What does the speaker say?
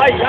快点